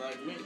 like me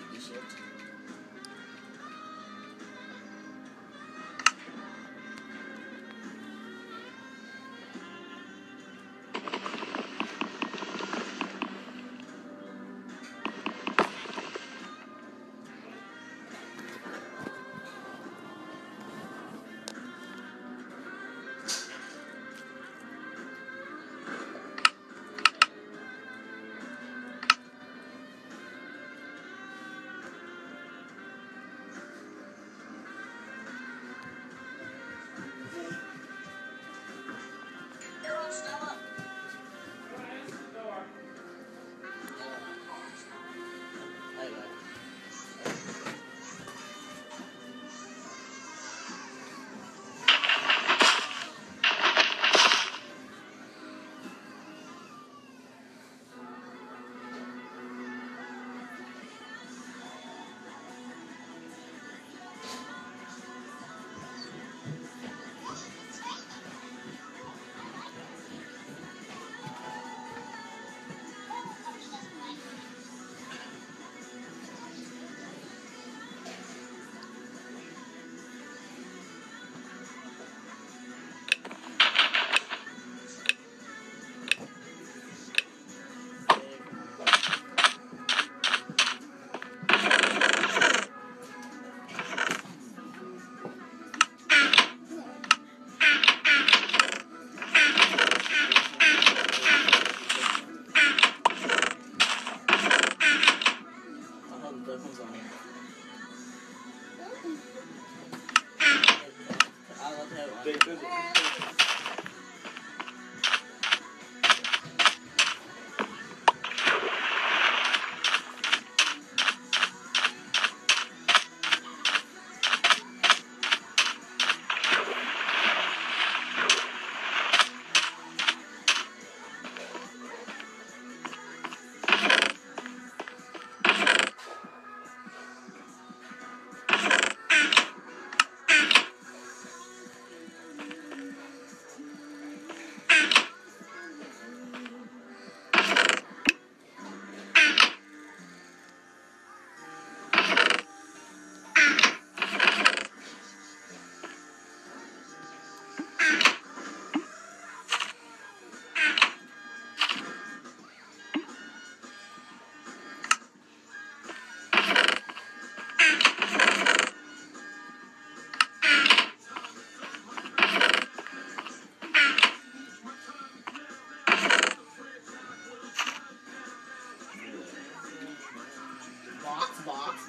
I love Big business.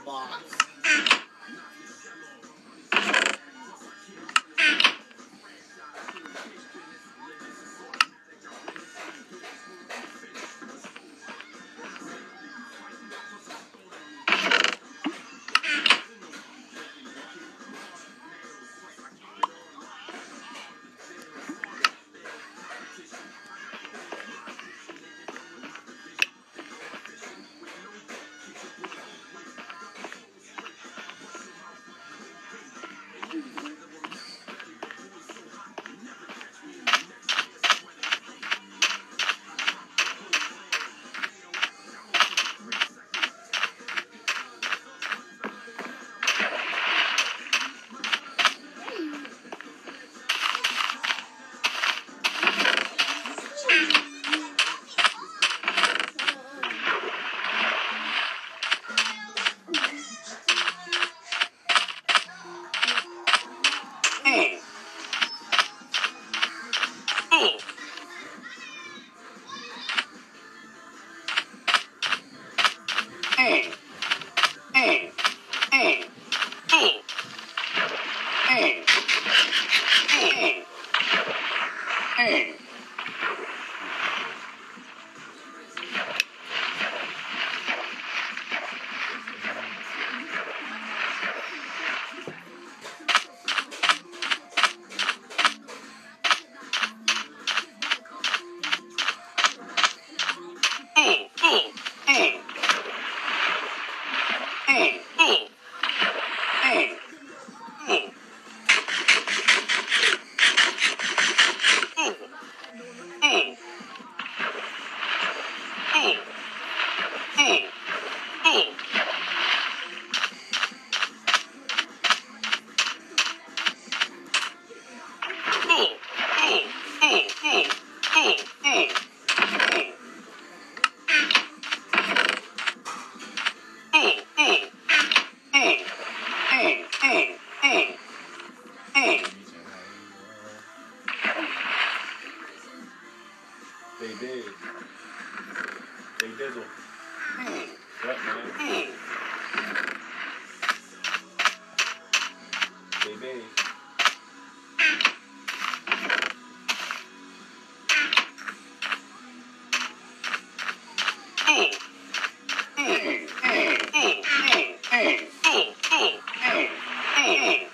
box. pain thing. They did. They dizzle. Mm. Yep, man. Mm. They did. Mm.